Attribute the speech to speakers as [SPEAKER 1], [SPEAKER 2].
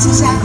[SPEAKER 1] 之声